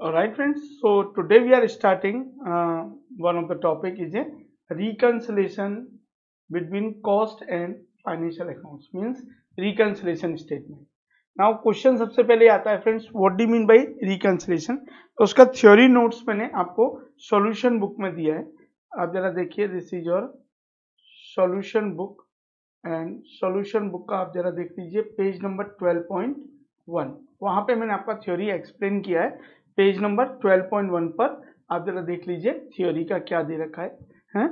Alright friends, so today we are starting uh, one of the topic is a reconciliation between cost and financial accounts means reconciliation statement. Now question सबसे पहले आता है friends what do mean by reconciliation तो उसका theory notes मैंने आपको solution book में दिया है आप जरा देखिए this is your solution book and solution book का आप जरा देख लीजिए पेज नंबर 12.1 वहाँ पे मैंने आपका थ्योरी एक्सप्लेन किया है पेज नंबर 12.1 पर आप जरा देख लीजिए थ्योरी का क्या दे रखा है, है?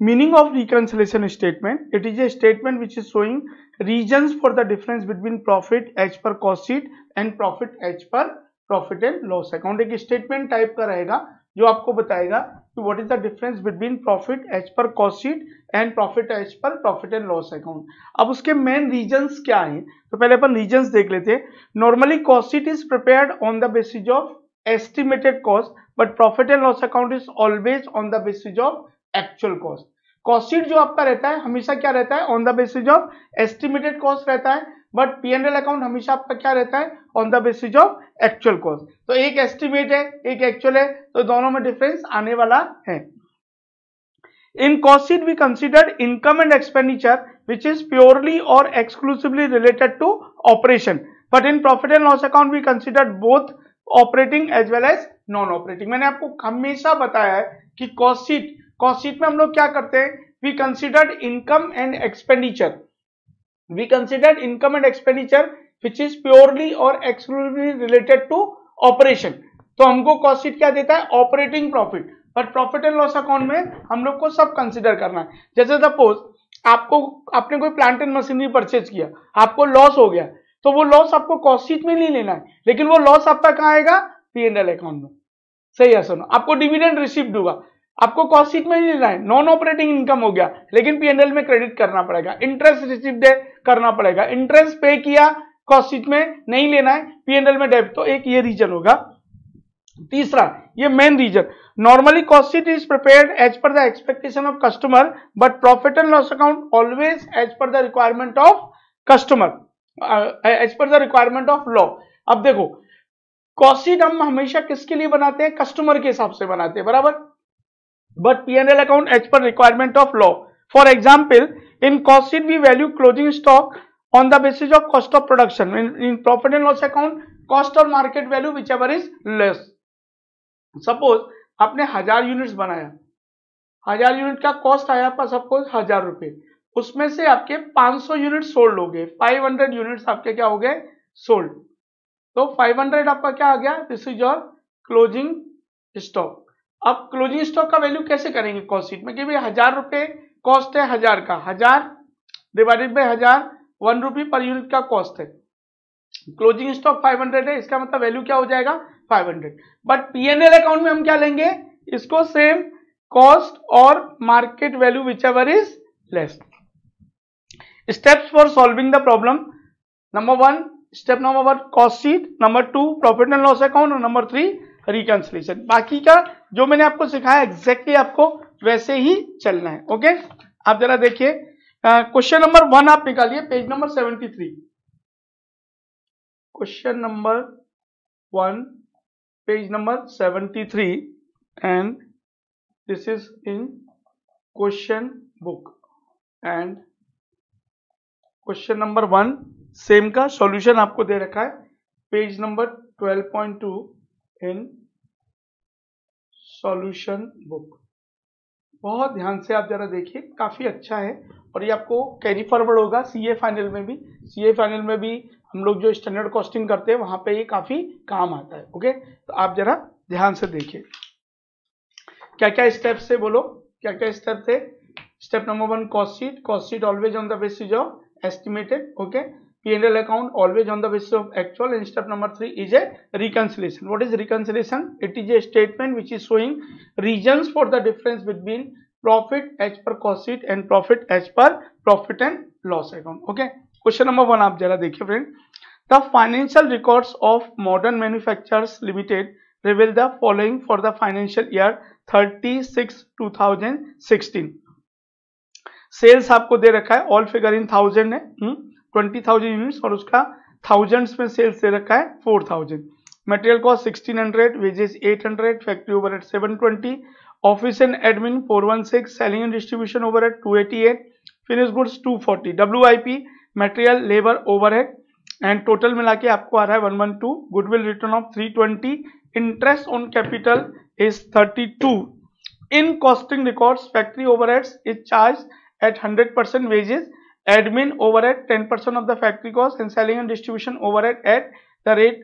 Meaning of reconciliation statement it is a statement which is showing reason for the difference between profit as per cost sheet and profit as per profit and loss account एक स्टेटमेंट टाइप का रहेगा जो आपको बताएगा कि what is the difference between profit as per cost sheet and profit as per profit and loss account अब उसके main reasons क्या हैं? तो पहले अपन रीजंस देख लेते हैं। Normally cost sheet is prepared on the basis of estimated cost, but profit and loss account is always on the basis of actual cost. Cost sheet जो आपका रहता है, हमेशा क्या रहता है? On the basis of estimated cost रहता है but P and L account हमेशा आपका क्या रहता है? On the basis of actual cost तो एक एस्टिमेट है, एक एक्चुअल है तो दोनों में डिफरेंस आने वाला है। In cost sheet we consider income and expenditure which is purely और exclusively related to operation but in profit and loss account we consider both operating as well as non operating मैंने आपको हमेशा बताया है कि कॉस्ट शीट कॉस्ट में हम लोग क्या करते हैं? We considered income and expenditure we considered income and expenditure which is purely और एक्सक्लूसिवली रिलेटेड टू ऑपरेशन तो हमको कॉस्ट शीट क्या देता है? Operating profit but profit and loss account में हम लोग को सब कंसिडर करना है। जैसे सपोज़ आपको, आपने कोई प्लांट एंड मशीनरी परचेज किया, आपको लॉस हो गया तो वो लॉस आपको कॉस्ट शीट में नहीं लेना है। लेकिन वो लॉस आपका कहाँ आएगा? पी एंड एल अकाउंट में। सही है, सुनो। आपको डिविडेंड रिसिप्ट होगा आपको कॉस्ट शीट में नहीं लेना है। नॉन ऑपरेटिंग इनकम हो गया। लेकिन पीएनएल में क्रेडिट करना पड़ेगा। इंटरेस्ट रिसिप्ट करना पड़ेगा। इंटरेस्ट पे किया कॉस्ट शीट में नहीं लेना है। पीएनएल में डेबिट तो एक ये रीजन होगा। तीसरा, ये main reason normally cost sheet is prepared as per the expectation of customer but profit and loss account always as per the requirement of customer as per the requirement of law अब देखो कॉस्टिट हम हमेशा किसके लिए बनाते हैं? Customer के हिसाब से बनाते हैं, बराबर? But P and L account as per requirement of law for example in cost sheet we value closing stock on the basis of cost of production in profit and loss account cost और market value whichever is less suppose आपने हज़ार units बनाया। हज़ार unit का cost आया आपका suppose हज़ार रुपए। उसमें से आपके 500 यूनिट सोल्ड हो गए 500 यूनिट्स आपके क्या हो गए? सोल्ड तो 500 आपका क्या आ गया? This is your closing stock अब क्लोजिंग स्टॉक का वैल्यू कैसे करेंगे कॉस्ट शीट में? कि भाई हज़ार रुपए कॉस्ट है हज़ार का। हज़ार डिवाइडेड बाई हज़ार वन रुपी पर यूनिट का कॉस्ट है। क्लोजिंग स्टॉक 500 है, इसका मतलब वैल्यू क्या हो जाएगा? 500 बट पीएनएल अकाउंट में हम क्या लेंगे? इसको सेम कॉस्ट और market value whichever is less steps for solving the problem number one step number one cost sheet number two profit and loss account और नंबर थ्री रिकंसिलेशन बाकी का जो मैंने आपको सिखाया एग्जैक्टली आपको वैसे ही चलना है ओके आप जरा देखिए। क्वेश्चन नंबर वन आप निकालिए page number seventy three question number one page number seventy three and this is in question book and question number one, same का सॉल्यूशन आपको दे रखा है। Page number 12.2 in solution book. बहुत ध्यान से आप जरा देखिए, काफ़ी अच्छा है और ये आपको कैरी फॉरवर्ड होगा सीए फाइनल में भी। सीए फाइनल में भी हम लोग जो स्टैंडर्ड कॉस्टिंग करते हैं, वहाँ पे ये काफ़ी काम आता है, ओके? तो आप जरा ध्यान से देखिए। क्या क्या स्टेप से बोलो? क्या क्या स्टेप थे? Step number one cost sheet cost sheet always on the basis of estimated okay P&L account always on the basis of actual and step number three is a reconciliation what is reconciliation it is a statement which is showing reasons for the difference between profit as per cost sheet and profit as per profit and loss account okay question number one आप जरा देखिए friend the financial records of modern manufacturers limited reveal the following for the financial year 36 2016 sales आपको दे रखा है, all figure in thousand है hmm, twenty thousand units और उसका थाउजेंड्स में सेल्स दे रखा है four thousand. Material cost sixteen hundred, wages eight hundred, factory over eight seven twenty, office and admin four one six, selling and distribution over eight two eighty eight, finish goods two forty. W I P material, labour overhead and total मिला के आपको आ रहा है one one two, goodwill return of three twenty, interest on capital is thirty two. In costing records, factory over heads is charge at 100% wages admin overhead 10% of the factory cost and selling and distribution overhead at the rate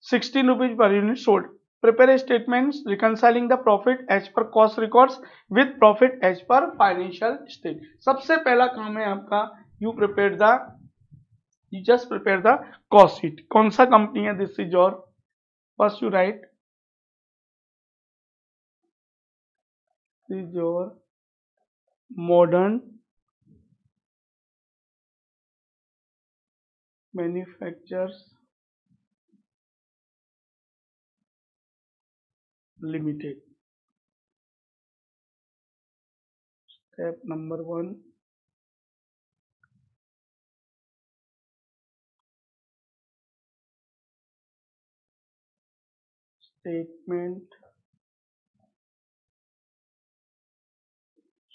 16 rupees per unit sold prepare statements reconciling the profit as per cost records with profit as per financial state सबसे पहला काम है आपका you prepare the you just prepare the cost sheet कौन सा कंपनी है this is your first you write this is your modern manufacturers limited. Step number one. Statement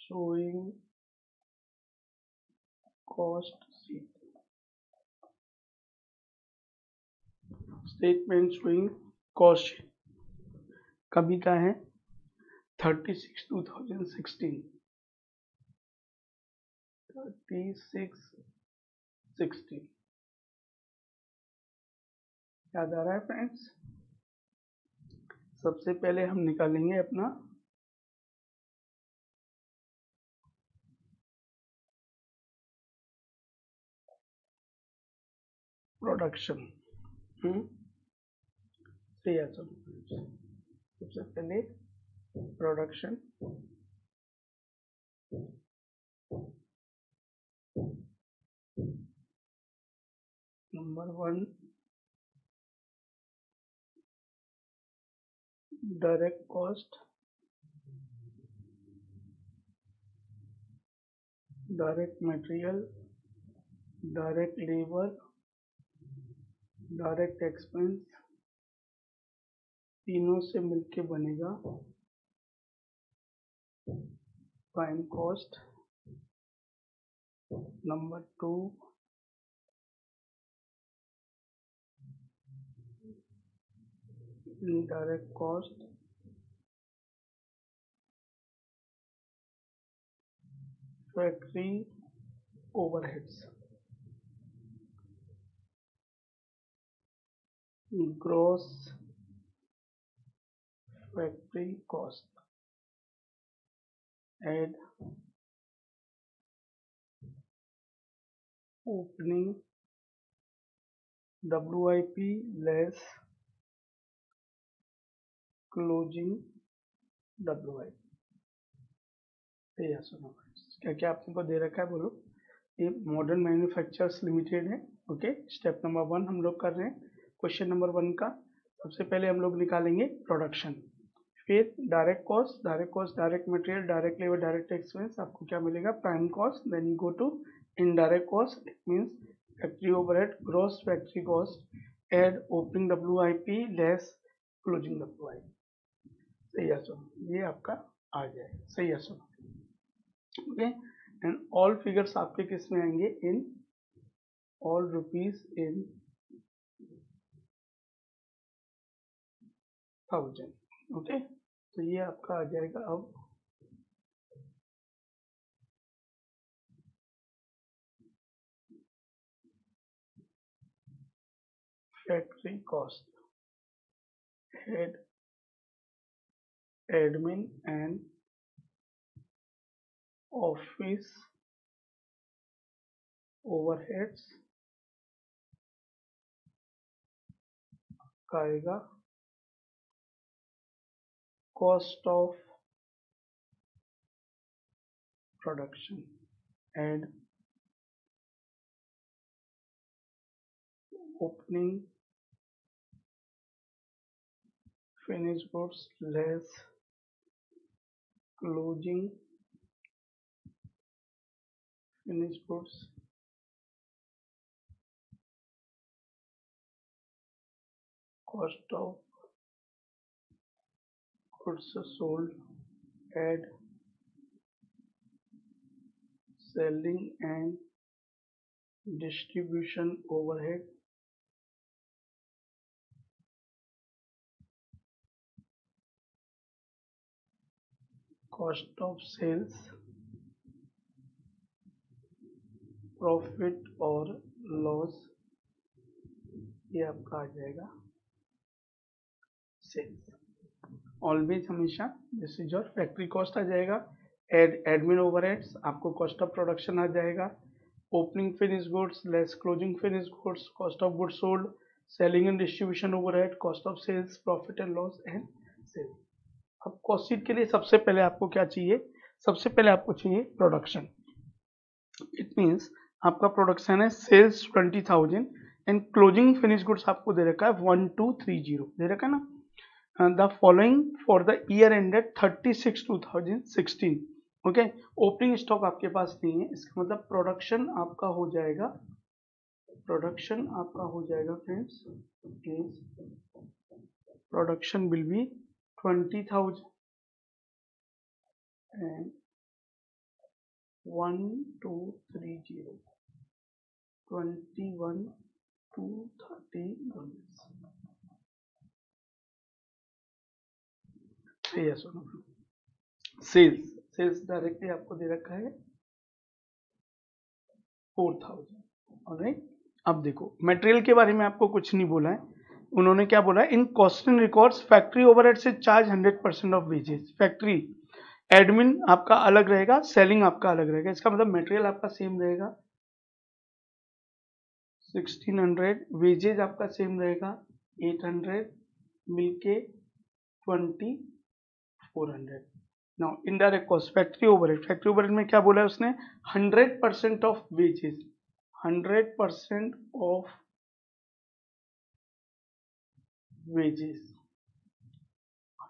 showing cost showing cost sheet कभी का है thirty six two thousand sixteen thirty six sixteen याद आ रहा है फ्रेंड्स सबसे पहले हम निकालेंगे अपना प्रोडक्शन सबसे पहले production number one direct cost direct material direct labour direct expense तीनों से मिलके बनेगा prime cost number two indirect cost factory overheads gross factory cost. Add opening WIP less closing W I क्या क्या आपको दे रखा है बोलो? ये मॉडर्न मैन्युफैक्चरर्स लिमिटेड है ओके स्टेप नंबर वन हम लोग कर रहे हैं। क्वेश्चन नंबर वन का सबसे पहले हम लोग निकालेंगे प्रोडक्शन फिर direct cost direct cost direct material direct labour direct expense आपको क्या मिलेगा? Prime cost then go to indirect cost it means factory overhead gross factory cost add opening W I P less closing W I सही है सुनो ये आपका आ जाए सही है सुनो ओके एंड ऑल फिगर्स आपके किसमें आएँगे? In all rupees in thousand okay तो ये आपका आ जाएगा अब। Factory cost head admin and office overheads. आएगा। Cost of production and opening finished goods less closing finished goods. Cost of goods sold add selling and distribution overhead cost of sales profit और loss ये आपका आ जाएगा sales always हमेशा this is your factory cost आ जाएगा। Add admin overheads आपको cost of production आ जाएगा। Opening finish goods less closing finish goods cost of goods sold selling and distribution overhead cost of sales profit and loss and sales अब cost sheet के लिए सबसे पहले आपको क्या चाहिए? सबसे पहले आपको चाहिए प्रोडक्शन इट मीन्स आपका प्रोडक्शन है sales twenty thousand and closing finish goods आपको दे रखा है वन टू थ्री ज़ीरो दे रखा है ना? The following the year ended thirty six two thousand sixteen okay opening stock आपके पास नहीं है। इसका मतलब प्रोडक्शन आपका हो जाएगा। प्रोडक्शन आपका हो जाएगा friends production will be twenty thousand and one two three zero twenty one two thirty units sales sales directly आपको दे रखा है। फोर थाउज़ेंड राइट अब देखो मटेरियल के बारे में आपको कुछ नहीं बोला है। उन्होंने क्या बोला in costing records factory overhead से charge hundred percent of wages factory admin आपका अलग रहेगा सेलिंग आपका अलग रहेगा। इसका मतलब मटेरियल आपका सेम रहेगा। 1600 वेजेज आपका सेम रहेगा। 800 मिलके 2400 now indirect cost factory overhead factory overhead में क्या बोला है उसने? 100 percent of wages 100 percent of wages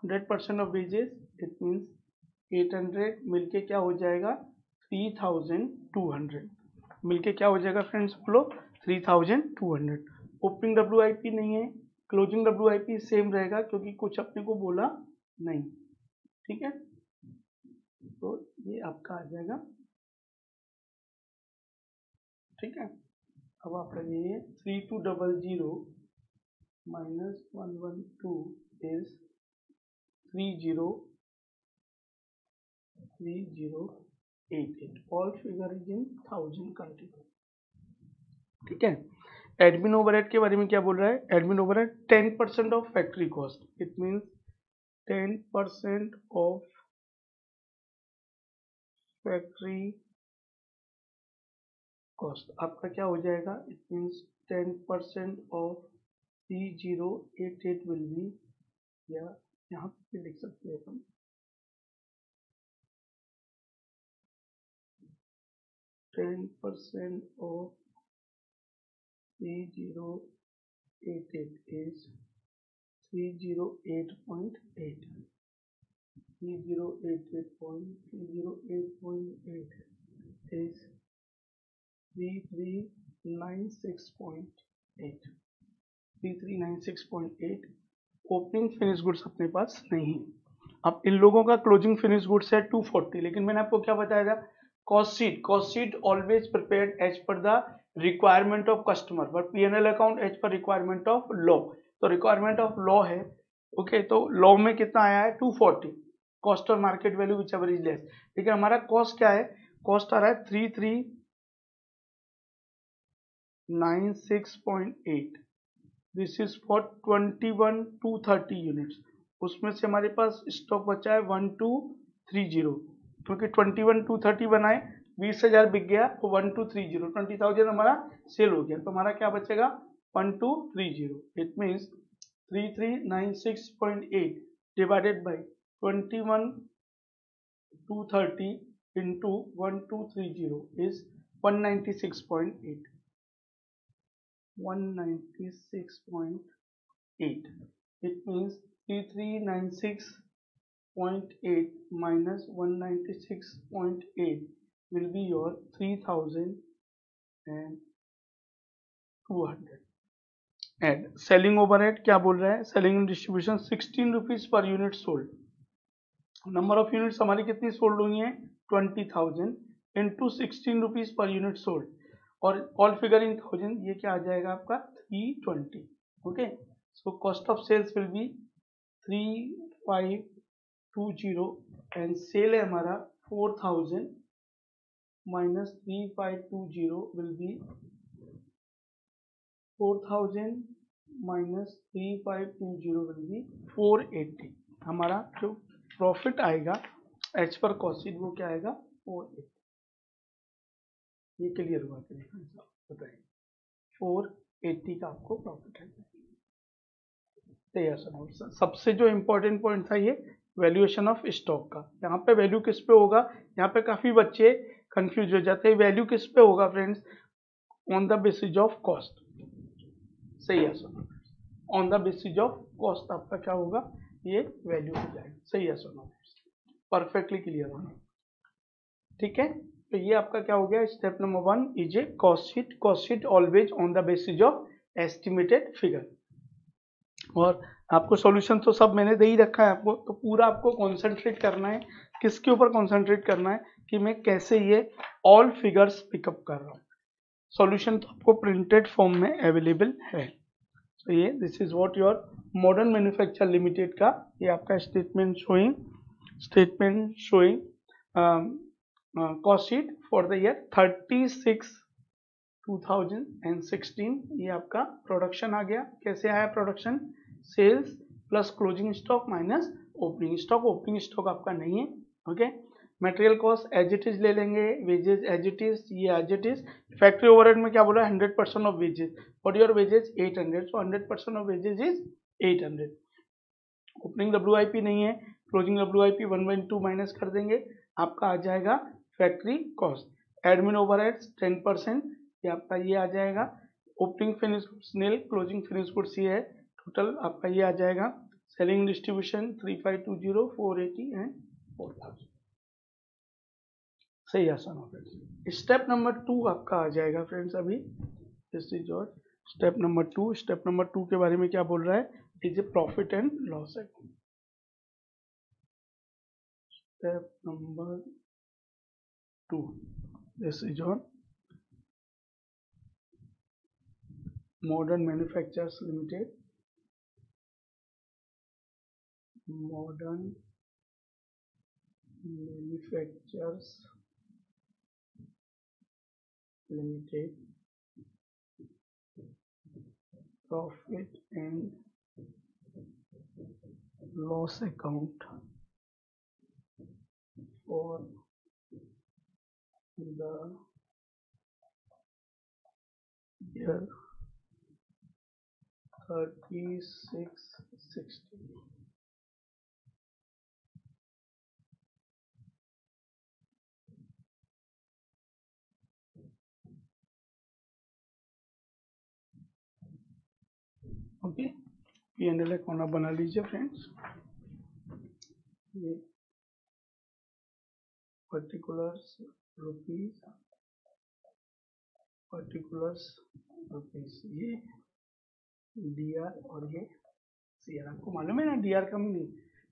100 percent of wages it means 800 मिलके क्या हो जाएगा? 3200 मिलके क्या हो जाएगा फ्रेंड्स बोलो? 3200 ओपनिंग डब्ल्यू नहीं है. क्लोजिंग डब्ल्यू सेम रहेगा, क्योंकि कुछ अपने को बोला नहीं। ठीक है? तो ये आपका आ जाएगा। ठीक है? अब आप लगाइए three two double zero minus one one two is three zero three zero eight eight all figure is in thousand continue ठीक है? एडमिन ओवरहेड के बारे में क्या बोल रहा है? Admin overhead ten percent of factory cost it means ten percent of factory cost आपका क्या हो जाएगा? It means ten percent of three zero eight eight will be या यहाँ पे लिख सकते हैं अपन। Ten percent of 3088 is 308.8 308.308.8 is 3396.8 3396.8 opening finish goods अपने पास नहीं अब इन लोगों का क्लोजिंग फिनिश गुड्स है 240 लेकिन मैंने आपको क्या बताया था? Cost sheet cost sheet always prepared as per the requirement of customer but P N L account as per requirement of law तो रिक्वायरमेंट ऑफ़ लॉ है। ओके okay, तो लॉ में कितना आया है? 240 कॉस्ट और market value whichever is less लेकिन हमारा कॉस्ट क्या है? कॉस्ट आ रहा है three three nine six point eight this is for twenty one two thirty units उसमें से हमारे पास स्टॉक बचा है वन टू थ्री ज़ीरो क्योंकि ट्वेंटी वन टू थर्टी बनाए बीस हज़ार बिक गया तो one two three zero twenty thousand हमारा सेल हो गया। तो हमारा क्या बचेगा? 1230 it means 3396.8 divided by 21230 into 1230 is 196.8 196.8 it means 3396.8 minus 196.8 will be your 3200 add selling overhead क्या बोल रहा है? Selling and distribution sixteen rupees per unit sold number of units हमारी कितनी सोल्ड हुई है? Twenty thousand into sixteen rupees per unit sold और all figure in thousand ये क्या आ जाएगा आपका? Three twenty okay so cost of sales will be three five two zero and sale है हमारा four thousand minus three five two zero will be four thousand minus three five two zero will be four eighty हमारा जो profit आएगा as पर कॉस्टिड वो क्या आएगा? Four eighty ये क्लियर हुआ कि नहीं? बताइए। फोर एट्टी का आपको प्रॉफिट आएगा सबसे जो इम्पोर्टेंट पॉइंट था ये वैल्यूएशन ऑफ़ स्टॉक का। यहाँ पे वैल्यू किस पे होगा? यहाँ पे काफ़ी बच्चे कंफ्यूज हो जाते हैं। वैल्यू किस पे होगा friends on the basis of cost सही सुनो on the basis of cost आपका क्या होगा? ये वैल्यू हो जाएगा। सही सुनो परफेक्टली क्लियर होना ठीक है? तो ये आपका क्या हो गया? Step number one is a cost sheet cost sheet always on the basis of estimated figure और आपको सॉल्यूशन तो सब मैंने दे ही रखा है आपको। तो पूरा आपको कॉन्सेंट्रेट करना है। किसके ऊपर कॉन्सेंट्रेट करना है? कि मैं कैसे ये ऑल फिगर्स पिकअप कर रहा हूँ। सॉल्यूशन तो आपको प्रिंटेड फॉर्म में अवेलेबल है। तो ये this is what your Modern Manufacture Limited का, ये आपका statement showing statement showing cost sheet for the year thirty six 2016 ये आपका प्रोडक्शन आ गया। कैसे आया production sales plus closing stock minus opening stock opening stock आपका नहीं है okay material cost as it is ले लेंगे वेजेस एज इट इज़ ये as it is factory overhead में क्या बोला? Hundred percent of wages what your wages eight hundred so hundred percent of wages is eight hundred opening W I P नहीं है closing W I P one by two minus कर देंगे, आपका आ जाएगा factory cost admin over ten percent ये आपका ये आ जाएगा. Opening finish goods nil closing finish goods ये है. टोटल आपका ये आ जाएगा. Selling distribution three five two zero four eighty and four thousand सही आसान हो फ्रेंड्स स्टेप नंबर टू आपका आ जाएगा फ्रेंड्स अभी। दिस इज़ और step number two step number two के बारे में क्या बोल रहा है? Is a profit and loss step number two this is on modern manufacturers limited. Modern manufacturers limited profit and loss account for the year 3660 okay? P N L account बना लीजिए friends ये पर्टिकुलर्स रुपीज़ पर्टिकुलर्स रुपीज़ ये D R और ये C R आपको मालूम है ना डी आर का meaning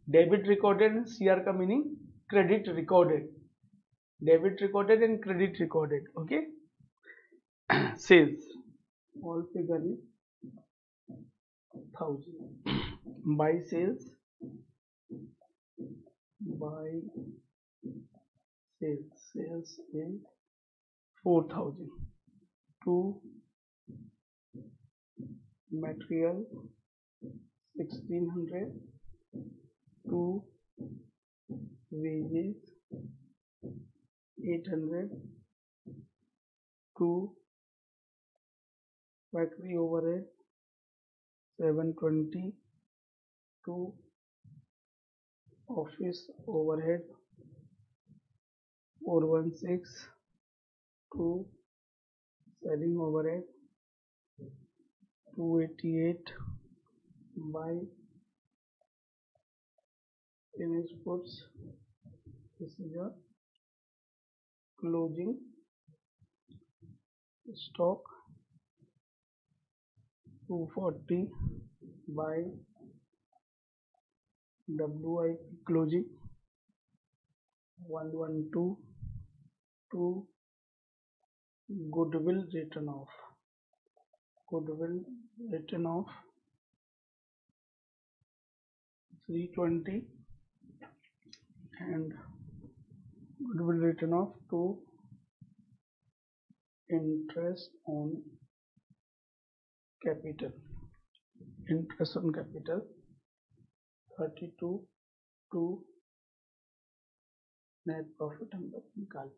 debit recorded and C R का meaning credit recorded debit recorded and credit recorded okay sales all figure is thousand by sales by sales sales is four thousand to material 1600 to wages 800 to factory overhead 720 to office overhead 416 to selling overhead 288 by finished goods this is your closing stock 240 by WIP closing. 112 to goodwill written off. Goodwill written off. 320 and goodwill written off to interest on capital interest on capital 32 to net profit हम लोग निकाल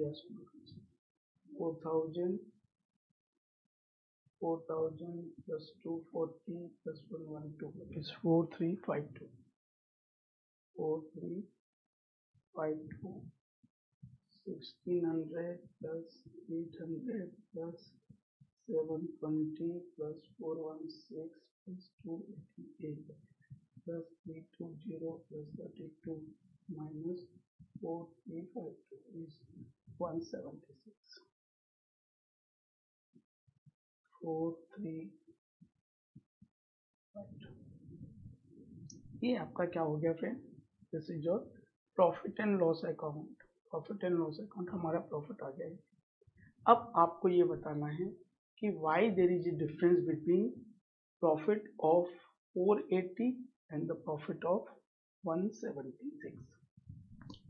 yes four thousand four thousand plus two forty plus one one two is four three five two four three five ये आपका क्या हो गया friend this is your profit and loss account profit and loss account हमारा profit आ जाएगा। अब आपको ये बताना है कि why there is a difference between profit of 480 and the profit of 176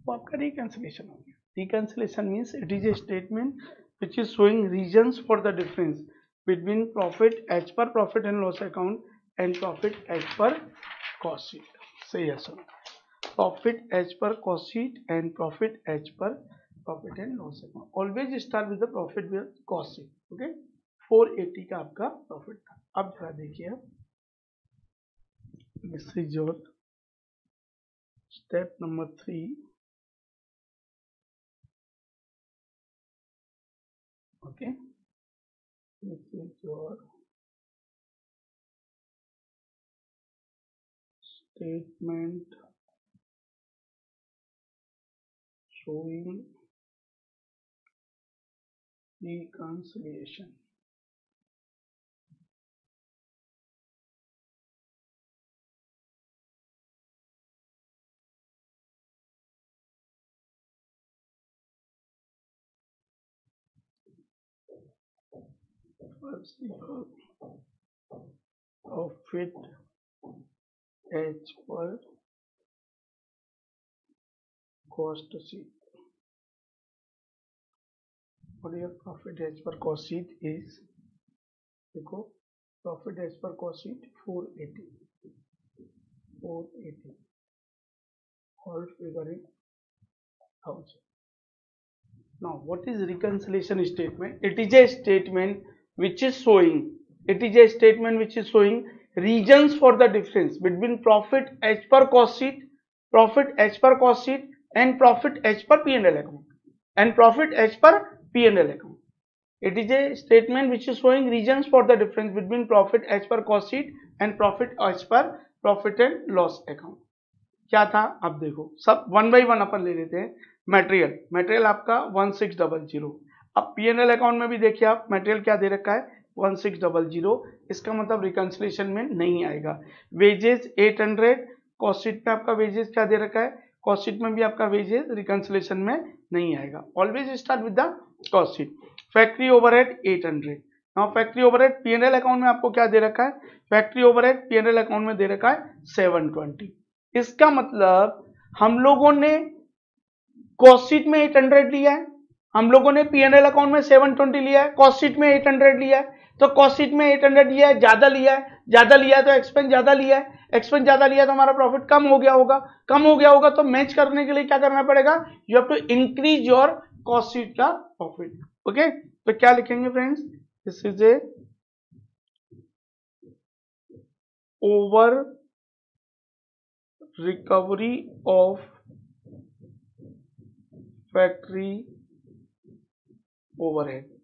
वो आपका रिकेंसिलेशन हो गया। Reconciliation means it is a statement which is showing reason for the difference between profit as per profit and loss account and profit as per cost सही है सुनो profit as per cost and profit as per profit and loss account always start with profit with cost okay 480 का आपका profit था। अब जरा देखिए step number three okay statement showing reconciliation. Of fit H for cost C. What your profit as per cost sheet is? देखो profit as per cost sheet 480 480 all figure in thousand. Now what is reconciliation statement? It is a statement which is showing it is a statement which is showing reasons for the difference between profit as per cost sheet profit as per cost sheet and profit as per p&l account and profit as per p&l account. It is a statement which is showing reasons for the difference between profit as per cost sheet and profit as per profit and loss account. क्या था? अब देखो, सब one by one अपन ले लेते हैं। Material material आपका वन सिक्स डबल ज़ीरो अब पी एन एल अकाउंट में भी देखिए आप मटेरियल क्या दे रखा है? वन सिक्स डबल ज़ीरो इसका मतलब रिकन्सिलेशन में नहीं आएगा। वेजेस एट हंड्रेड कॉस्टिट में आपका वेजेस क्या दे रखा है? कॉस्टिट में भी आपका वेजेस रिकन्सिलेशन में नहीं आएगा। Always start with the cost it factory overhead eight hundred. Now, factory overhead P N L account में आपको क्या दे रखा है? Factory overhead P N L account में दे रखा है सेवन ट्वेंटी इसका मतलब हम लोगों ने कॉस्टिट में एट हंड्रेड लिया है। हम लोगों ने पीएनएल अकाउंट में 720 लिया है। कॉस्ट शीट में 800 लिया है। तो कॉस्ट शीट में 800 लिया है, ज़्यादा लिया है। ज़्यादा लिया है तो एक्सपेंस ज़्यादा लिया है। एक्सपेंस ज़्यादा लिया तो हमारा प्रॉफिट कम हो गया होगा। कम हो गया होगा तो मैच करने के लिए क्या करना पड़ेगा? You have to increase your cost का प्रॉफिट ओके तो क्या लिखेंगे friends this is a over recovery of factory overhead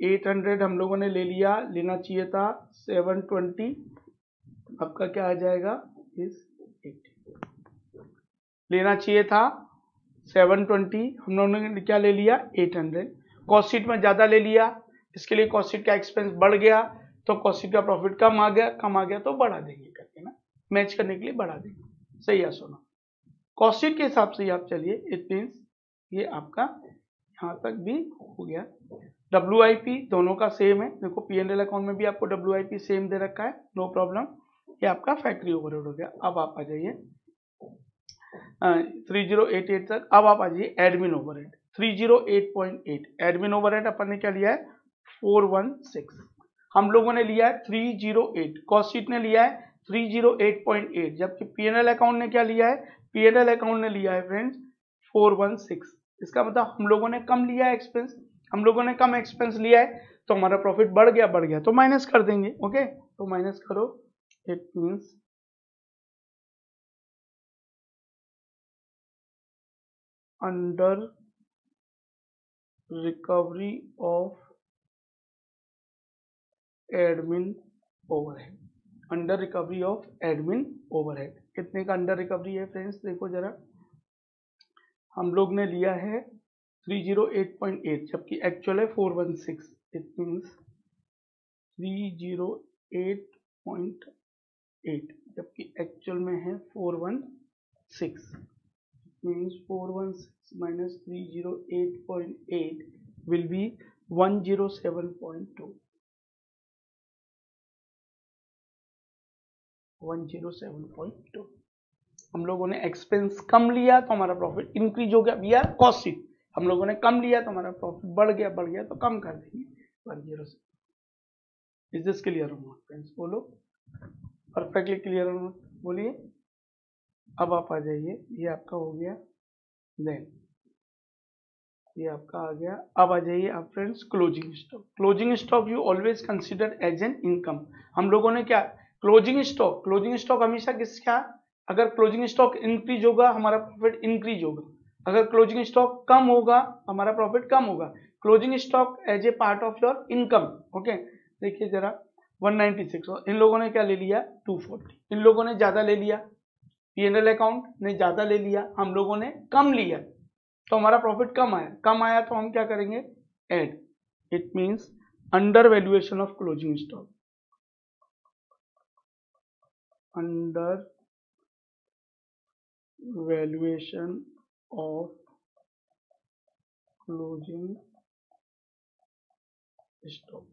800 हम लोगों ने ले लिया, लेना चाहिए था 720 आपका क्या आ जाएगा? इस 80 लेना चाहिए था 720 हम लोगों ने क्या ले लिया? 800 कॉस्ट शीट में ज़्यादा ले लिया। इसके लिए कॉस्ट का एक्सपेंस बढ़ गया तो कॉस्ट का प्रॉफिट कम आ गया, कम आ गया तो बढ़ा देंगे करके ना। मैच करने के लिए बढ़ा देंगे। सही है, सोना। कॉस्ट के हिसाब से ही आप चलिए। इट मीन्स ये आपका यहाँ तक भी हो गया। WIP दोनों का सेम है। देखो पी एंड एल अकाउंट में भी आपको WIP सेम दे रखा है। नो प्रॉब्लम ये आपका फैक्ट्री ओवरहेड हो गया। अब आप आ जाइए। थ्री ज़ीरो एट एट तक अब आप आ जाइए admin overhead three zero eight point eight admin overhead अपन ने क्या लिया है? फोर वन सिक्स हम लोगों ने लिया है three zero eight cost sheet ने लिया है three zero eight point eight जबकि पीएनएल अकाउंट ने क्या लिया है? पीएनएल अकाउंट ने लिया है फ्रेंड्स फोर वन सिक्स इसका मतलब हम लोगों ने कम लिया है एक्सपेंस हम लोगों ने कम एक्सपेंस लिया है तो हमारा प्रॉफिट बढ़ गया बढ़ गया तो माइनस कर देंगे ओके तो माइनस करो it means under recovery of admin overhead. Under recovery of admin overhead. कितने का अंडर रिकवरी है फ्रेंड्स? देखो जरा। हम लोग ने लिया है 308.8 जबकि एक्चुअल है 416 इट मींस 308.8 जबकि एक्चुअल में है 416 मींस 416 माइनस 308.8 विल बी 107.2 107.2 हम लोगों ने एक्सपेंस कम लिया तो हमारा प्रॉफिट इंक्रीज हो गया। वी आर कॉस्टिंग हम लोगों ने कम लिया तो हमारा प्रॉफिट बढ़ गया बढ़ गया तो कम कर देंगे। वन ज़ीरो से इज़ दिस क्लियर हो फ्रेंड्स बोलो। परफेक्टली क्लियर हो बोलिए। अब आप आ जाइए। ये आपका हो गया देन ये आपका आ गया। अब आ जाइए आप friends closing stock closing stock you always consider as an income हम लोगों ने क्या? क्लोजिंग स्टॉक क्लोजिंग स्टॉक हमेशा किसका अगर क्लोजिंग स्टॉक इंक्रीज होगा, हमारा प्रॉफिट इंक्रीज होगा। अगर क्लोजिंग स्टॉक कम होगा, हमारा प्रॉफिट कम होगा। Closing stock as a part of your income okay देखिए जरा। 196 और इन लोगों ने क्या ले लिया? 240 इन लोगों ने ज़्यादा ले लिया? पीएनएल अकाउंट ने ज़्यादा ले लिया, हम लोगों ने कम लिया। तो हमारा प्रॉफिट कम आया। कम आया तो हम क्या करेंगे? Add it means under valuation of closing stock under valuation of closing stock.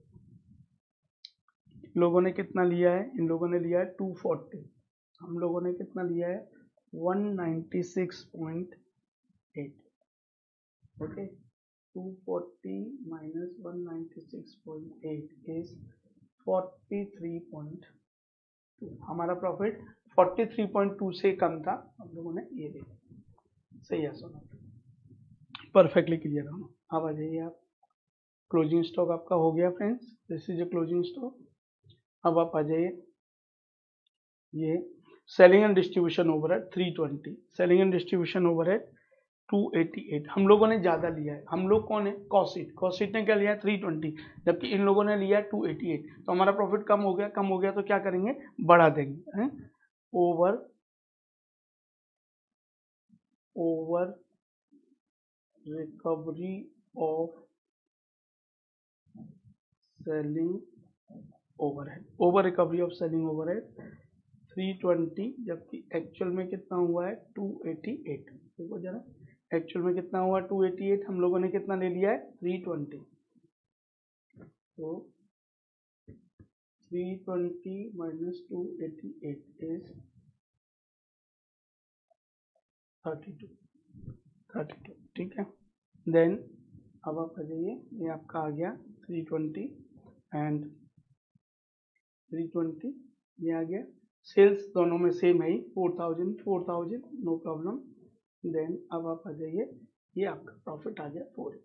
लोगों ने कितना लिया है? इन लोगों ने लिया है 240 हम लोगों ने कितना लिया है? 196.8 ओके? 240 minus 196.8 is 43. हमारा प्रॉफिट 43.2 से कम था। हम लोगों ने ये देखा। सही है, सुनो। परफेक्टली क्लियर हो। अब आ जाइए आप। क्लोजिंग स्टॉक आपका हो गया friends this is a closing stock अब आप आ जाइए। ये सेलिंग एंड डिस्ट्रीब्यूशन ओवर है 320 सेलिंग एंड डिस्ट्रीब्यूशन ओवर है 288 हम लोगों ने ज़्यादा लिया है। हम लोग कौन है? कॉसिट कॉसिट ने क्या लिया है? 320 जबकि इन लोगों ने लिया है 288 तो हमारा प्रॉफिट कम हो गया। कम हो गया तो क्या करेंगे? बढ़ा देंगे, हैं? Over over recovery of selling overhead over recovery of selling overhead 320 जबकि एक्चुअल में कितना हुआ है? 288 देखो जरा एक्चुअल में कितना हुआ? 288 हम लोगों ने कितना ले लिया है? 320 तो 320 minus two eighty eight is 32 32 ठीक है? देन अब आप आ जाइए, ये आपका आ गया 320 एंड 320 ये आ गया सेल्स दोनों में सेम है ही 4000 4000 नो प्रॉब्लम देन अब आप आ जाइए, ये आपका प्रॉफिट आ गया फोर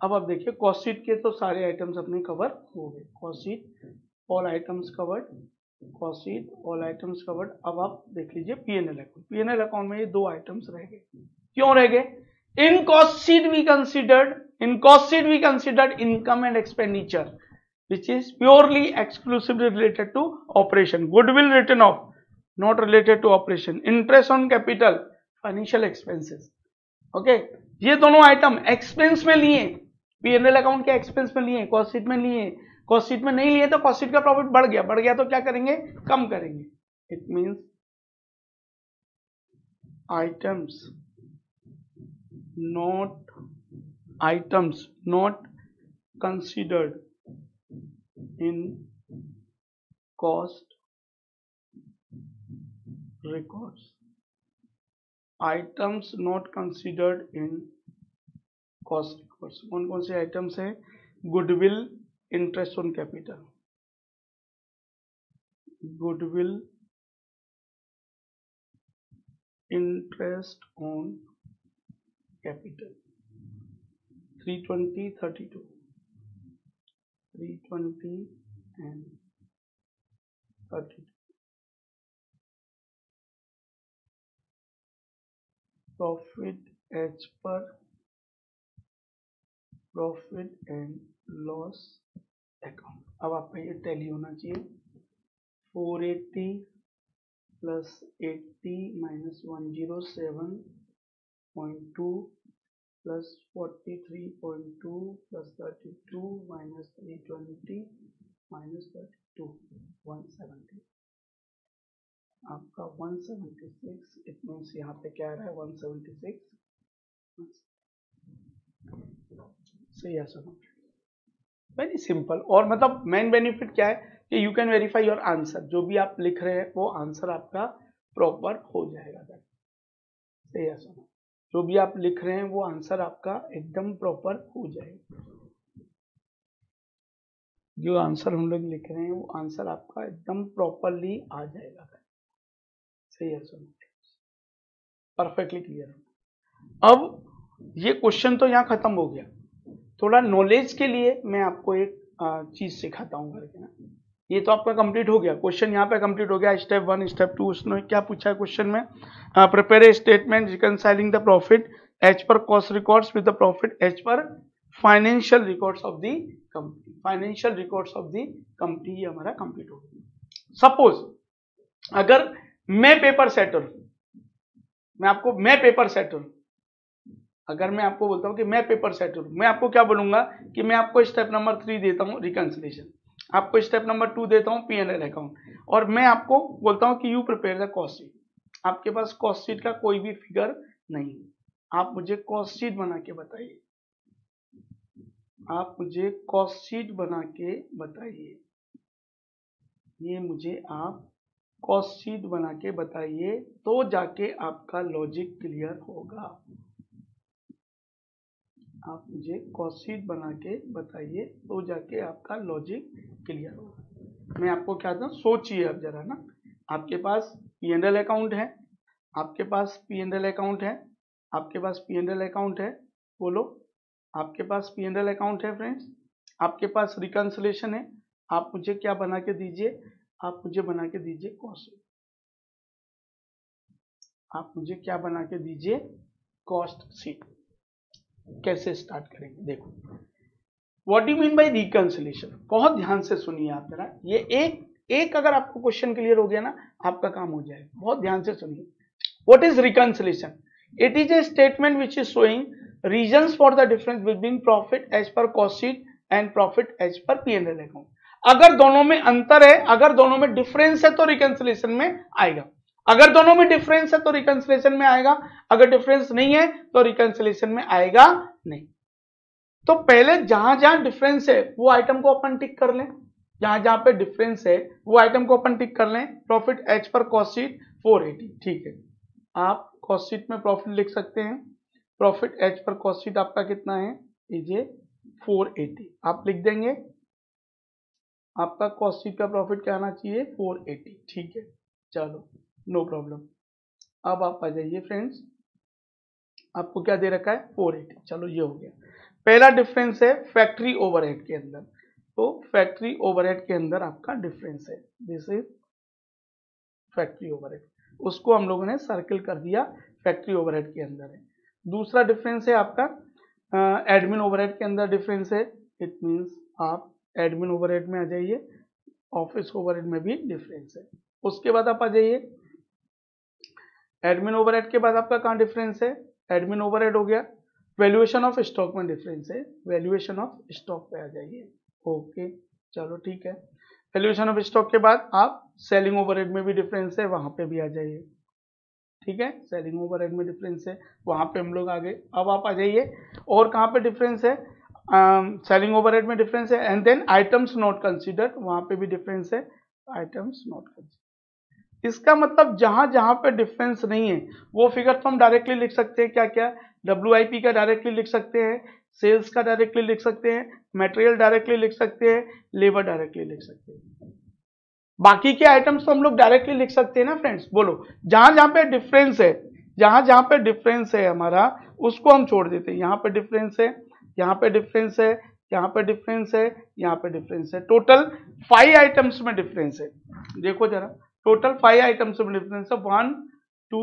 अब आप देखिए कॉस्ट शीट के तो सारे आइटम्स अपने कवर हो गए. Cost sheet all items covered cost sheet all items covered अब आप देख लीजिए पीएनएल अकाउंट पीएनएल अकाउंट में ये दो आइटम्स रह गए. क्यों रह गए? In cost sheet we considered in cost sheet we considered income and expenditure which is purely exclusively related to operation. Goodwill written off, not related to operation. Interest on capital financial expenses okay ये दोनों item expense में लिए। P N L account के expense में लिए cost sheet में लिए। Cost sheet में नहीं लिए तो कॉस्ट शीट का प्रॉफिट बढ़ गया। बढ़ गया तो क्या करेंगे? कम करेंगे। It means items not items not considered in cost records. Items not considered in cost records. कौन कौन से आइटम्स है? Goodwill interest on capital goodwill interest on capital 320 32 320 and 32 profit as per profit and loss account अब आपका ये tally होना चाहिए। 480 plus 80 minus 107.2 plus 43.2 plus 32 minus 320 minus 32 170 आपका 176 इट मीन्स यहाँ पे क्या रहा है? 176 सही है सर वेरी सिंपल और मतलब मेन बेनिफिट क्या है? कि you can verify your answer जो भी आप लिख रहे हैं, वो आंसर आपका प्रॉपर हो जाएगा सही है सर जो भी आप लिख रहे हैं, वो आंसर आपका एकदम प्रॉपर हो जाएगा। जो आंसर हम लोग लिख रहे हैं, वो आंसर आपका एकदम प्रॉपरली आ जाएगा। सही है सर परफेक्टली क्लियर अब ये क्वेश्चन तो यहाँ खत्म हो गया। थोड़ा नॉलेज के लिए मैं आपको एक चीज़ सिखाता हूँ करके ना। ये तो आपका कंप्लीट हो गया। क्वेश्चन यहाँ पे कंप्लीट हो गया स्टेप वन स्टेप टू उसने क्या पूछा क्वेश्चन में? Prepare a statement reconciling the profit as per cost records with the profit as per financial records of the company financial records of the company ये हमारा complete हो गया। Suppose अगर मैं पेपर सेटर मैं आपको, मैं पेपर सेटर अगर मैं आपको बोलता हूँ कि मैं पेपर सेटर मैं आपको क्या बोलूँगा कि मैं आपको स्टेप नंबर थ्री देता हूँ रिकन्सिलेशन आपको स्टेप नंबर टू देता हूँ पीएनएल अकाउंट और मैं आपको बोलता हूँ कि you prepare the cost sheet आपके पास कॉस्ट शीट का कोई भी फिगर नहीं आप मुझे कॉस्ट शीट बना के बताइए। आप मुझे कॉस्ट शीट बना के बताइए। ये मुझे आप कॉस्ट शीट बना के बताइए तो जाके आपका लॉजिक क्लियर होगा। आप मुझे कॉस्ट बना के बताइए तो जाके आपका लॉजिक क्लियर होगा। मैं आपको क्या था, सोचिए अब जरा ना। आपके पास पी एंड एल अकाउंट है, आपके पास पी एंड एल अकाउंट है, आपके पास पी एंड एल अकाउंट है, बोलो। आपके पास पी एंड एल अकाउंट है फ्रेंड्स आपके पास रिकन्सलेशन है, आप मुझे क्या बना के दीजिए? आप मुझे बना के दीजिए कॉस्ट आप मुझे क्या बना के दीजिए? कॉस्ट शीट कैसे स्टार्ट करेंगे? देखो what you mean by reconciliation बहुत ध्यान से सुनिए आप जरा। ये एक एक अगर आपको क्वेश्चन क्लियर हो गया ना, आपका काम हो जाएगा। बहुत ध्यान से सुनिए। What is reconciliation it is a statement which is showing reason for the difference between profit as per cost sheet and profit as per P L account अगर दोनों में अंतर है, अगर दोनों में डिफरेंस है तो रिकन्सिलेशन में आएगा। अगर दोनों में डिफरेंस है तो रिकन्सिलेशन में आएगा। अगर डिफरेंस नहीं है तो रिकन्सिलेशन में आएगा नहीं। तो पहले जहाँ जहाँ डिफरेंस है, वो आइटम को अपन टिक कर लें। जहाँ जहाँ पे डिफरेंस है, वो आइटम को अपन टिक कर लें। Profit as per cost sheet 480 ठीक है। आप कॉस्ट शीट में प्रॉफिट लिख सकते हैं। Profit as per cost sheet आपका कितना है? लीजिए 480 आप लिख देंगे। आपका कॉस्ट शीट का प्रॉफिट क्या आना चाहिए? 480 ठीक है। चलो नो प्रॉब्लम अब आप आ जाइए फ्रेंड्स आपको क्या दे रखा है? 480 चलो, ये हो गया। पहला डिफरेंस है फैक्ट्री ओवरहेड के अंदर। तो फैक्ट्री ओवरहेड के अंदर आपका डिफरेंस है। दिस इज़ फैक्ट्री ओवरहेड उसको हम लोगों ने सर्किल कर दिया फैक्ट्री ओवरहेड के अंदर है। दूसरा डिफरेंस है आपका एडमिन ओवरहेड के अंदर डिफरेंस है। इट मींस आप एडमिन ओवरहेड में आ जाइए ऑफ़िस ओवरहेड में भी डिफरेंस है। उसके बाद आप आ जाइए। एडमिन ओवरहेड के बाद आपका कहाँ डिफरेंस है? एडमिन ओवरहेड हो गया। वैल्यूएशन ऑफ़ स्टॉक में डिफरेंस है। वैल्यूएशन ऑफ़ स्टॉक पे आ जाइए। ओके चलो ठीक है। वैल्यूएशन ऑफ़ स्टॉक के बाद आप सेलिंग ओवरहेड में भी डिफरेंस है वहाँ पे भी आ जाइए। ठीक है? सेलिंग ओवरहेड में डिफरेंस है वहाँ पे हम लोग आ गए अब आप आ जाइए। और कहाँ पे डिफरेंस है? सेलिंग um, ओवरहेड में डिफरेंस है। And then items not considered वहाँ पे भी डिफरेंस है। आइटम्स नॉट कंसिडर्ड इसका मतलब जहाँ जहाँ पे डिफरेंस नहीं है, वो फिगर तो हम डायरेक्टली लिख सकते हैं क्या क्या WIP का डायरेक्टली लिख सकते हैं सेल्स का डायरेक्टली लिख सकते हैं मटेरियल डायरेक्टली लिख सकते हैं लेबर डायरेक्टली लिख सकते हैं। बाकी के आइटम्स तो हम लोग डायरेक्टली लिख सकते हैं ना फ्रेंड्स बोलो, जहाँ जहाँ पे डिफरेंस है, जहाँ जहाँ पे डिफरेंस है हमारा, उसको हम छोड़ देते हैं। यहाँ पे डिफरेंस है, यहाँ पे डिफरेंस है, यहाँ पे डिफरेंस है, यहाँ पे डिफरेंस है। टोटल फाइव आइटम्स में डिफरेंस है। देखो जरा। टोटल फाइव आइटम्स में डिफरेंस है one two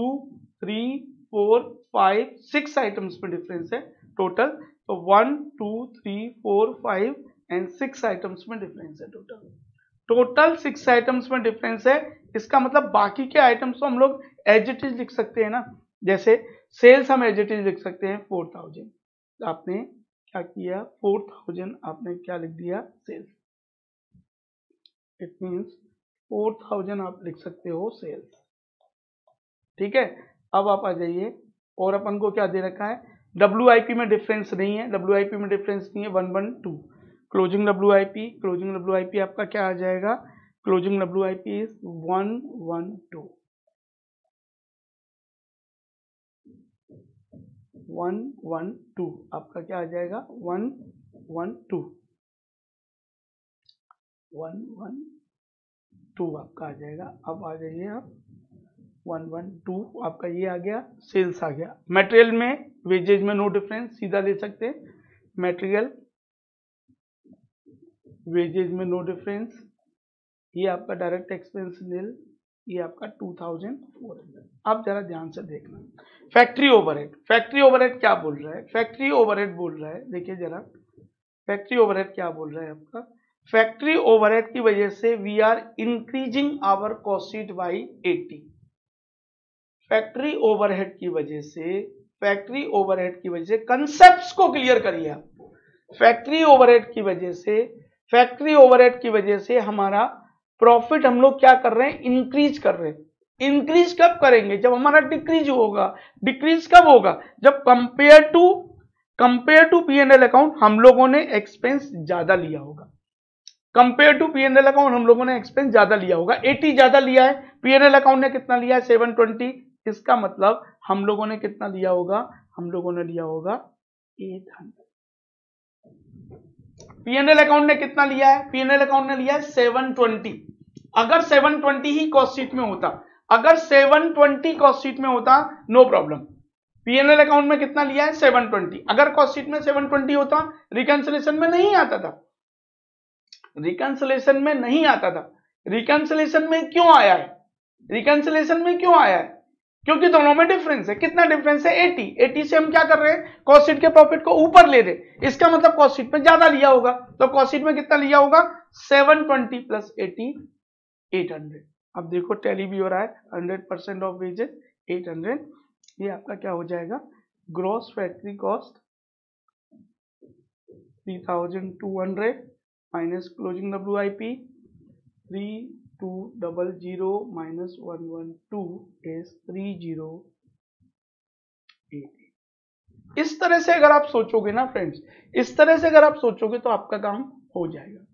three four five six items में डिफरेंस है. टोटल तो one two three four five and six items में डिफरेंस है टोटल टोटल सिक्स आइटम्स में डिफरेंस है. इसका मतलब बाकी के आइटम्स को हम लोग एज इट इज़ लिख सकते हैं ना. जैसे सेल्स हम एज इट इज़ लिख सकते हैं फोर थाउज़ेंड आपने क्या किया? फोर थाउज़ेंड आपने क्या लिख दिया? Sales it means four thousand आप लिख सकते हो सेल्स। ठीक है? अब आप आ जाइए। और अपन को क्या दे रखा है? WIP में डिफरेंस नहीं है। डब्ल्यू में डिफरेंस नहीं है। One one two closing WIP closing WIP आपका क्या आ जाएगा? Closing W I P is one one two one one two आपका क्या आ जाएगा? One one two one one two आपका आ जाएगा। अब आ जाइए आप। वन वन टू आपका ये आ गया सेल्स आ गया। मटेरियल में वेजेज में नो डिफरेंस सीधा ले सकते हैं। मटेरियल वेजेज में नो डिफरेंस ये आपका डायरेक्ट एक्सपेंस नील ये आपका टू थाउज़ेंड फोर हंड्रेड आप जरा ध्यान से देखना। फैक्ट्री ओवरहेड फैक्ट्री ओवरहेड क्या बोल रहा है? फैक्ट्री ओवरहेड बोल रहा है, देखिए जरा। फैक्ट्री ओवरहेड क्या बोल रहा है आपका? फैक्ट्री ओवरहेड की वजह से we are increasing our cost by at factory overhead की वजह से फैक्ट्री ओवरहेड की वजह से कंसेप्ट को क्लियर करिए आप। फैक्ट्री ओवरहेड की वजह से फैक्ट्री ओवरहेड की वजह से हमारा प्रॉफिट हम लोग क्या कर रहे हैं? इंक्रीज कर रहे हैं। इंक्रीज कब करेंगे? जब हमारा डिक्रीज होगा। डिक्रीज कब होगा? जब compare to compare to P L account हम लोगों ने एक्सपेंस ज़्यादा लिया होगा। Compare to P L account हम लोगों ने एक्सपेंस ज़्यादा लिया होगा। 80 ज़्यादा लिया है। पी एल अकाउंट ने कितना लिया है? 720 इसका मतलब हम लोगों ने कितना लिया होगा? हम लोगों ने लिया होगा 800 पीएनएल अकाउंट ने कितना लिया है? पीएनएल अकाउंट ने लिया है 720 अगर 720 ही कॉस्ट शीट में होता, अगर 720 कॉस्ट शीट में होता नो प्रॉब्लम पीएनएल अकाउंट में कितना लिया है? 720 अगर कॉस्ट शीट में 720 होता रिकंसलेशन में नहीं आता था। रिकंसलेशन में नहीं आता था। रिकंसलेशन में क्यों आया है? रिकंसलेशन में क्यों आया है? क्योंकि दोनों में डिफरेंस है। कितना डिफरेंस है? 80 80 से हम क्या कर रहे हैं? कॉस्ट शीट के प्रॉफिट को ऊपर ले रहे इसका मतलब कॉस्ट शीट में ज़्यादा लिया होगा। तो कॉस्ट शीट में कितना लिया होगा? 720 प्लस 80 800 अब देखो टैली भी हो रहा है। 100 परसेंट ऑफ़ वेजेस 800 ये आपका क्या हो जाएगा? Gross factory cost 3200 minus closing W I P three two double zero minus one one two is three zero इस तरह से अगर आप सोचोगे ना फ्रेंड्स इस तरह से अगर आप सोचोगे तो आपका काम हो जाएगा।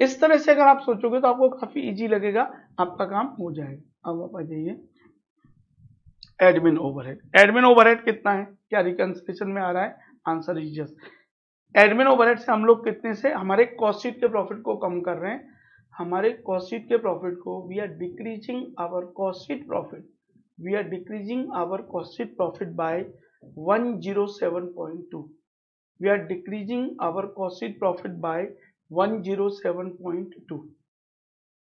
इस तरह से अगर आप सोचोगे तो आपको काफ़ी इजी लगेगा, आपका काम हो जाएगा। अब आप आ जाइए। एडमिन ओवरहेड एडमिन ओवरहेड कितना है? क्या रिकंसिलेशन में आ रहा है? Answer is just admin overhead से हम लोग कितने से, हमारे कॉस्ट के प्रॉफिट को कम कर रहे हैं। हमारे कॉस्टिट के प्रॉफिट को we are decreasing our cost sheet profit we are decreasing our cost sheet profit by 107.2 we are decreasing our cost sheet profit by 107.2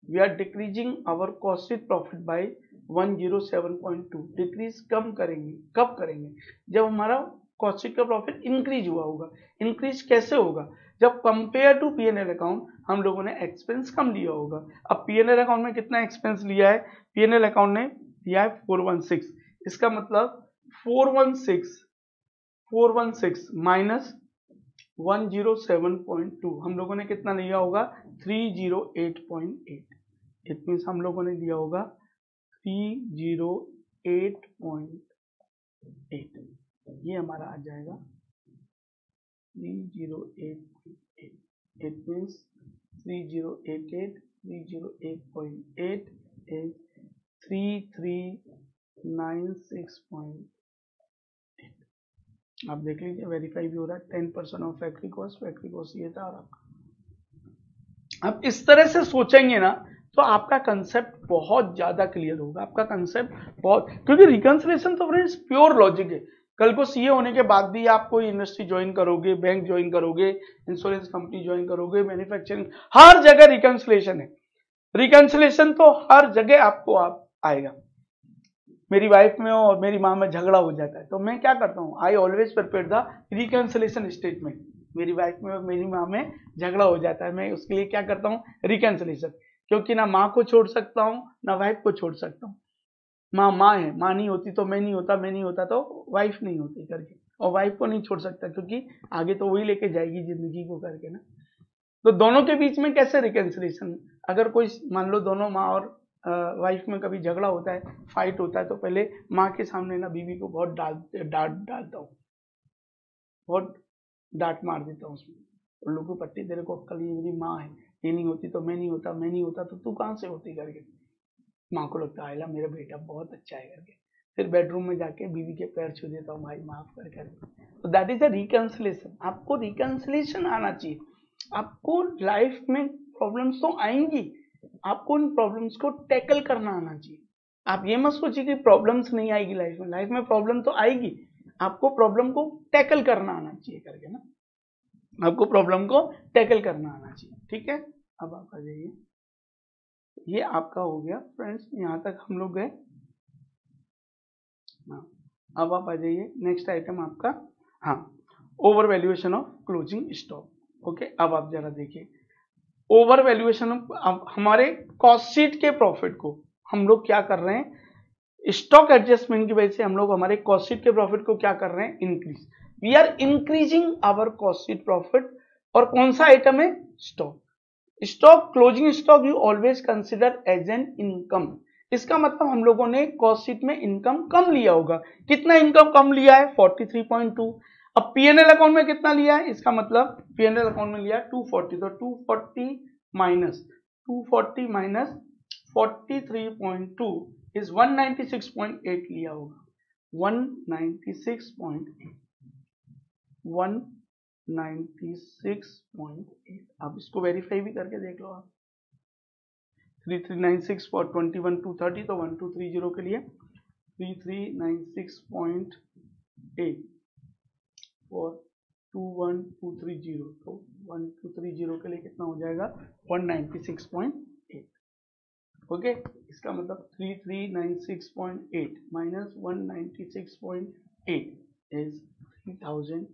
we are decreasing our cost sheet profit by 107.2 decrease कम करेंगे, कब करेंगे? जब हमारा कॉस्टिक का profit increase हुआ होगा। Increase कैसे होगा? जब कंपेयर टू पीएनएल अकाउंट हम लोगों ने एक्सपेंस कम लिया होगा। अब पीएनएल अकाउंट में कितना एक्सपेंस लिया है? पीएनएल अकाउंट ने लिया है 416 इसका मतलब 416 416 माइनस 107.2 हम लोगों ने कितना लिया होगा? 308.8 इट मीन्स हम लोगों ने लिया होगा 308.8 ये हमारा आ जाएगा। Three zero eight eight it means three zero eight eight three zero eight point eight is three three nine six point आप देख लीजिए वेरीफाई भी हो रहा है ten percent of factory cost factory cost ये था और आपका। आप इस तरह से सोचेंगे ना तो आपका कंसेप्ट बहुत ज़्यादा क्लियर होगा। आपका कंसेप्ट बहुत, क्योंकि रिकन्सिलेशन तो फ्रेंड्स प्योर लॉजिक है। कल को सीए होने के बाद भी आप कोई इंडस्ट्री ज्वाइन करोगे बैंक ज्वाइन करोगे इंश्योरेंस कंपनी ज्वाइन करोगे मैन्युफैक्चरिंग हर जगह रिकन्सिलेशन है। रिकन्सिलेशन तो हर जगह आपको आप आएगा। मेरी वाइफ में और मेरी माँ में झगड़ा हो जाता है तो मैं क्या करता हूँ? I always prepare the reconciliation statement मेरी वाइफ में और मेरी माँ में झगड़ा हो जाता है, मैं उसके लिए क्या करता हूँ? रिकन्सिलेशन क्योंकि ना माँ को छोड़ सकता हूँ, ना वाइफ को छोड़ सकता हूँ। माँ माँ है, माँ नहीं होती तो मैं नहीं होता, मैं नहीं होता तो वाइफ नहीं होती करके। और वाइफ को नहीं छोड़ सकता क्योंकि आगे तो वही लेके जाएगी ज़िंदगी को करके ना। तो दोनों के बीच में कैसे रिकन्सिलेशन अगर कोई मान लो दोनों माँ और वाइफ में कभी झगड़ा होता है फाइट होता है तो पहले माँ के सामने ना बीवी को बहुत डांट डांट डालता हूँ। बहुत डांट मार देता हूँ उसमें। उन लोगों को पट्टी तेरे को अक्कल ये मेरी माँ है। ये नहीं होती तो मैं नहीं होता, मैं नहीं होता तो तू कहाँ से होती करके? माँ को लगता है मेरा बेटा बहुत अच्छा है करके। फिर बेडरूम में जाके बीवी के पैर छू देता हूँ, भाई, माफ़ कर कर तो दैट इज़ अ रिकन्सिलेशन आपको रिकन्सिलेशन आना चाहिए। आपको लाइफ में प्रॉब्लम्स तो आएँगी। आपको उन प्रॉब्लम्स को टैकल करना आना चाहिए। आप ये मत सोचिए कि प्रॉब्लम्स नहीं आएगी लाइफ में। लाइफ में प्रॉब्लम तो आएगी। आपको प्रॉब्लम को टैकल करना आना चाहिए करके ना। आपको प्रॉब्लम को टैकल करना आना चाहिए। ठीक है? अब आप आ जाइए। ये आपका हो गया फ्रेंड्स यहाँ तक हम लोग गए। हाँ अब आप आ जाइए नेक्स्ट आइटम आपका हाँ over valuation of closing stock okay अब आप जरा देखिए। ओवर वैल्यूएशन ऑफ़ हमारे कॉस्ट शीट के प्रॉफिट को हम लोग क्या कर रहे हैं? स्टॉक एडजस्टमेंट की वजह से हम लोग हमारे कॉस्ट शीट के प्रॉफिट को क्या कर रहे हैं? Increase we are increasing our cost sheet profit और कौन सा आइटम है? Stock stock closing stock you always consider as an income इसका मतलब हम लोगों ने कॉस्ट शीट में इनकम कम लिया होगा। कितना इनकम कम लिया है? 43.2 अब पीएनएल अकाउंट में कितना लिया है? इसका मतलब पीएनएल अकाउंट में लिया है 240 तो 240 माइनस 240 माइनस 43.2 इज़ 196.8 लिया होगा। 196.8 196.8 आप इसको वेरीफाई भी करके देख लो आप। 3396 फॉर 21 टू 30 तो 1230 के लिए 3396.8 for two one two three zero तो वन टू थ्री ज़ीरो के लिए कितना हो जाएगा? One ninety six point eight okay इसका मतलब three three nine six point eight minus one ninety six point eight is three thousand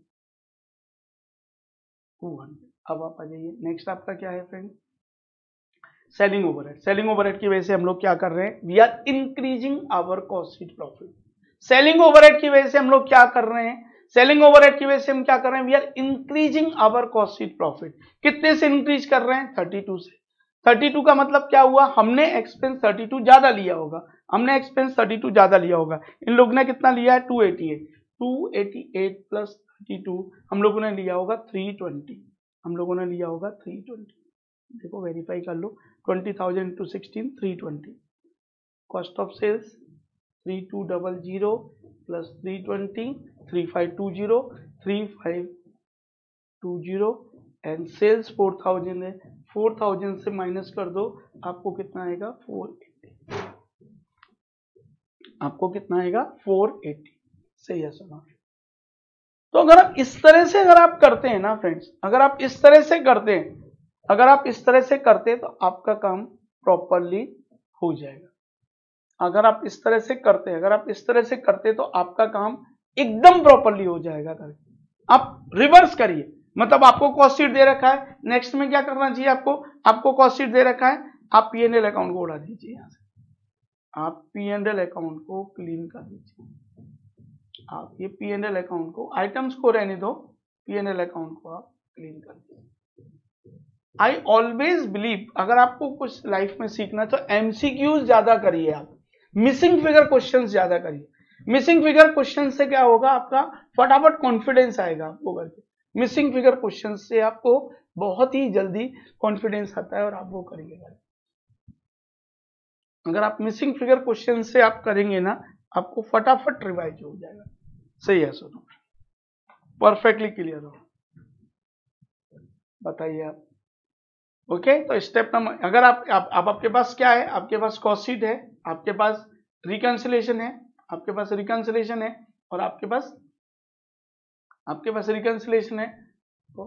two hundred अब आप आ जाइए। नेक्स्ट आपका क्या है friend selling overhead selling overhead की वजह से हम लोग क्या कर रहे हैं? We are increasing our cost profit selling overhead की वजह से हम लोग क्या कर रहे हैं? सेलिंग ओवरहेड की वजह से हम क्या कर रहे हैं? We are increasing our cost profit कितने से इंक्रीज कर रहे हैं? 32 से। 32 का मतलब क्या हुआ? हमने एक्सपेंस 32 ज़्यादा लिया होगा। हमने एक्सपेंस 32 ज़्यादा लिया होगा। इन लोगों ने कितना लिया है? 288 288 प्लस 32 हम लोगों ने लिया होगा 320 हम लोगों ने लिया होगा 320 देखो वेरीफाई कर लो। 20,000 into sixteen three twenty cost of sales three two double zero plus three twenty three five two zero three five two zero and sales four thousand है। फोर थाउज़ेंड से माइनस कर दो। आपको कितना आएगा? फोर एट्टी आपको कितना आएगा? फोर एट्टी सही है सुना तो अगर आप इस तरह से अगर आप करते हैं ना फ्रेंड्स अगर आप इस तरह से करते हैं, अगर आप इस तरह से करते हैं तो आपका काम प्रॉपरली हो जाएगा। अगर आप इस तरह से करते हैं, अगर आप इस तरह से करते तो आपका काम एकदम प्रॉपरली हो जाएगा करके। आप रिवर्स करिए। मतलब आपको कॉस्ट शीट दे रखा है नेक्स्ट में क्या करना चाहिए आपको? आपको कॉस्ट शीट दे रखा है, आप पीएनएल अकाउंट को उड़ा दीजिए यहाँ से। आप पीएनएल अकाउंट को क्लीन कर दीजिए। आप ये पी एन एल अकाउंट को आइटम्स को रहने दो। पी एन एल अकाउंट को आप क्लीन कर दो। आई ऑलवेज बिलीव अगर आपको कुछ लाइफ में सीखना तो एमसीक्यूज ज़्यादा करिए आप। मिसिंग फिगर क्वेश्चन ज़्यादा करिए। मिसिंग फिगर क्वेश्चन से क्या होगा आपका? फटाफट कॉन्फिडेंस आएगा आपको करके मिसिंग फिगर क्वेश्चन से आपको बहुत ही जल्दी कॉन्फिडेंस आता है और आप वो करिएगा अगर आप मिसिंग फिगर क्वेश्चन से आप करेंगे ना, आपको फटाफट रिवाइज हो जाएगा। सही है सुनो। परफेक्टली क्लियर हो। बताइए आप। ओके तो स्टेप नंबर अगर आप, आप आप आपके पास क्या है? आपके पास कॉसिट है आपके पास रिकन्सिलेशन है आपके पास रिकन्सिलेशन है और आपके पास आपके पास रिकन्सिलेशन है तो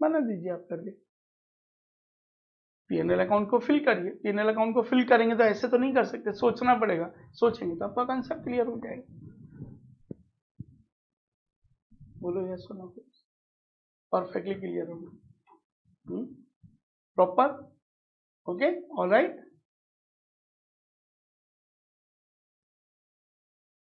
बना दीजिए आप करके। पीएनएल अकाउंट को फिल करिए। पीएनएल अकाउंट को फिल करेंगे तो ऐसे तो नहीं कर सकते सोचना पड़ेगा। सोचेंगे तो आपका कंसेप्ट क्लियर हो जाएगा। बोलो यस सुनो परफेक्टली क्लियर होगा प्रॉपर ओके ऑल राइट